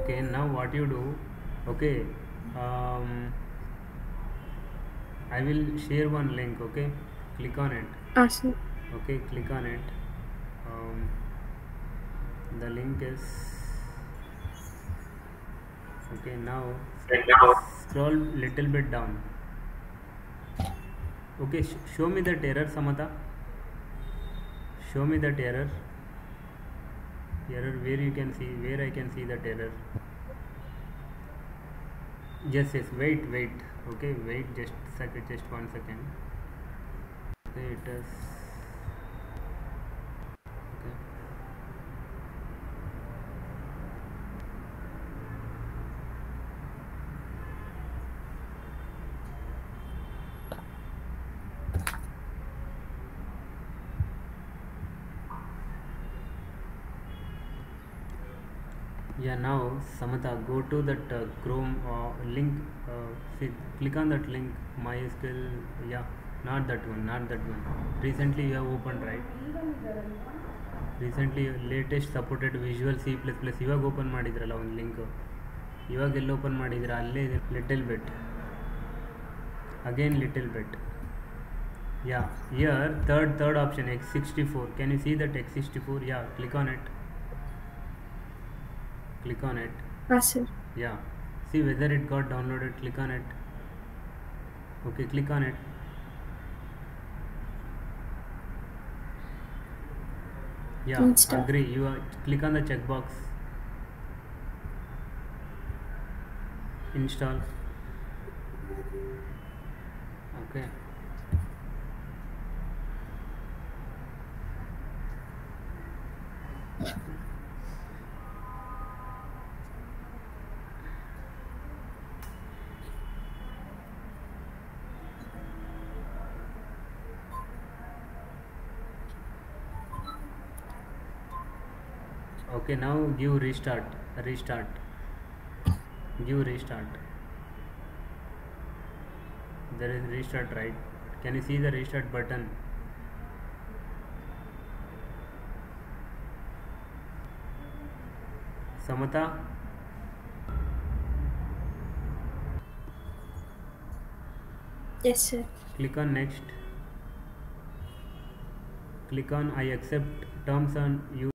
okay now what you do okay um, I will share one link okay click on it awesome. okay click on it um, the link is okay now scroll little bit down okay sh show me the error samata show me the error error where you can see where I can see that error yes yes wait wait okay wait just second just one second let yeah now Samatha go to that uh, Chrome uh, link uh, see, click on that link MySQL yeah not that one not that one recently you have opened right recently latest supported visual C++ ಇವಾಗ open ಮಾಡಿದ್ರಲ್ಲ ಒಂದು link ಇವಾಗ ಎಲ್ಲಿ open ಮಾಡಿದ್ರ ಅಲ್ಲೇ little bit again little bit yeah here third third option x64 can you see that x64 yeah click on it click on it yes sir yeah see whether it got downloaded click on it okay click on it yeah agree you are, click on the checkbox install okay Okay, now give restart. Give restart. There is restart, right? Can you see the restart button? Samata? Yes, sir. Click on next. Click on I accept terms and use.